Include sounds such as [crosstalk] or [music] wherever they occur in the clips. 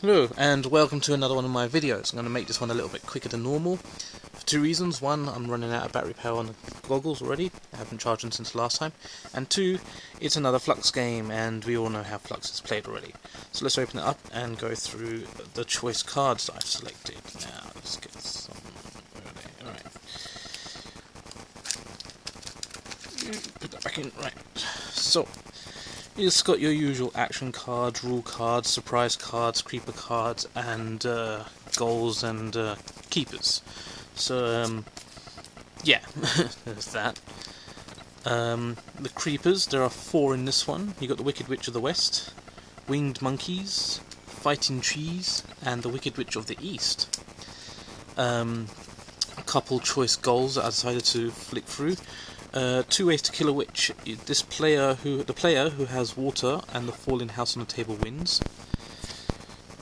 Hello and welcome to another one of my videos. I'm going to make this one a little bit quicker than normal for two reasons. One, I'm running out of battery power on the goggles already. I haven't charged them since last time. And two, it's another Fluxx game and we all know how Fluxx is played already. So let's open it up and go through the choice cards I've selected. Now let's get some... Alright. Put that back in. Right. So, it's got your usual action cards, rule cards, surprise cards, creeper cards, and uh, goals and uh, keepers. So, um, yeah, [laughs] there's that. Um, the creepers, there are four in this one. You got the Wicked Witch of the West, Winged Monkeys, Fighting Trees, and the Wicked Witch of the East. Um, a couple choice goals that I decided to flick through. Uh, two ways to kill a witch. This player who the player who has water and the falling house on the table wins.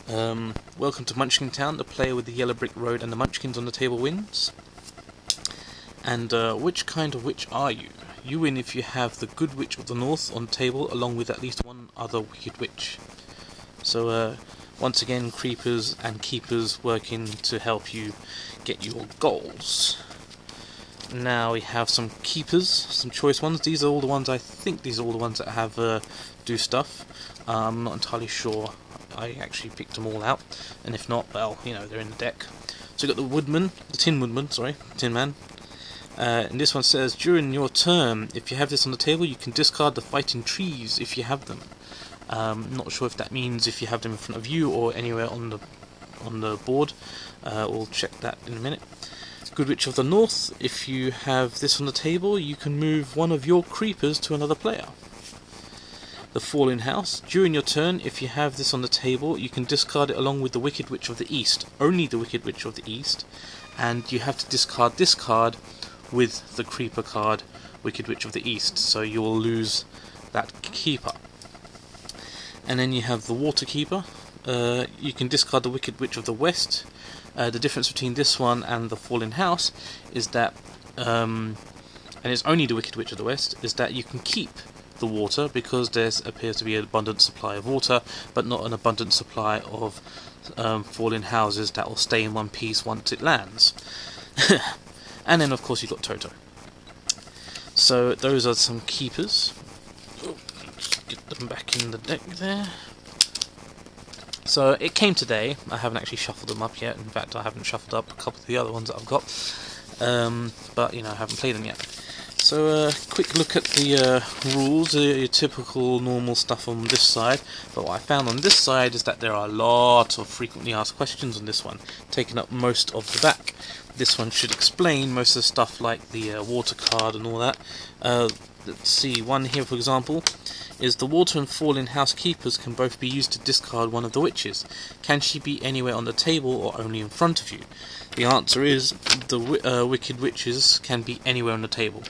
Um, welcome to Munchkin Town. The player with the yellow brick road and the Munchkins on the table wins. And uh, which kind of witch are you? You win if you have the good witch of the north on the table, along with at least one other wicked witch. So uh, once again, creepers and keepers working to help you get your goals. Now we have some keepers, some choice ones. These are all the ones, I think these are all the ones that have uh, do stuff. Uh, I'm not entirely sure. I actually picked them all out. And if not, well, you know, they're in the deck. So we've got the Woodman, the Tin Woodman, sorry, Tin Man. Uh, and this one says, during your turn, if you have this on the table, you can discard the fighting trees if you have them. Um, not sure if that means if you have them in front of you or anywhere on the on the board. Uh, we'll check that in a minute. Good Witch of the North, if you have this on the table, you can move one of your creepers to another player. The Fallen House, during your turn, if you have this on the table, you can discard it along with the Wicked Witch of the East, only the Wicked Witch of the East, and you have to discard this card with the Creeper card, Wicked Witch of the East, so you will lose that Keeper. And then you have the Water Keeper, uh, you can discard the Wicked Witch of the West, uh, the difference between this one and the Fallen House is that, um, and it's only the Wicked Witch of the West, is that you can keep the water because there appears to be an abundant supply of water, but not an abundant supply of um, fallen houses that will stay in one piece once it lands. [laughs] and then, of course, you've got Toto. So those are some keepers. get them back in the deck there. So it came today. I haven't actually shuffled them up yet. In fact, I haven't shuffled up a couple of the other ones that I've got. Um, but you know, I haven't played them yet. So a uh, quick look at the uh, rules, uh, your typical normal stuff on this side. But what I found on this side is that there are a lot of frequently asked questions on this one, taking up most of the back. This one should explain most of the stuff like the uh, water card and all that. Uh, let's see, one here for example is the water and fallen housekeepers can both be used to discard one of the witches. Can she be anywhere on the table or only in front of you? The answer is the uh, wicked witches can be anywhere on the table.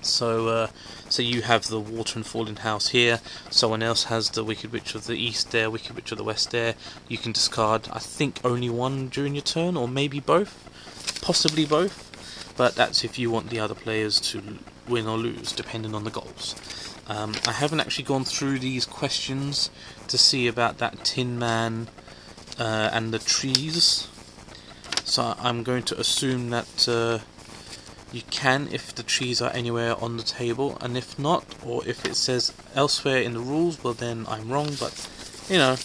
So, uh, so you have the water and fallen house here. Someone else has the wicked witch of the east there, wicked witch of the west there. You can discard, I think, only one during your turn, or maybe both, possibly both. But that's if you want the other players to win or lose, depending on the goals. Um, I haven't actually gone through these questions to see about that Tin Man uh, and the trees, so I'm going to assume that uh, you can if the trees are anywhere on the table, and if not, or if it says elsewhere in the rules, well then I'm wrong, but you know,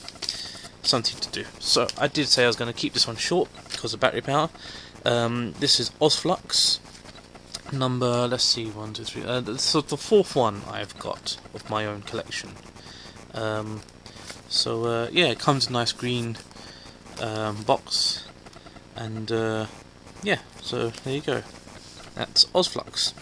something to do. So I did say I was going to keep this one short because of battery power. Um, this is Oz Fluxx number, let's see, one, two, three. Uh, so the fourth one I've got of my own collection. Um, so uh, yeah, it comes in a nice green um, box, and uh, yeah, so there you go. That's Oz Fluxx.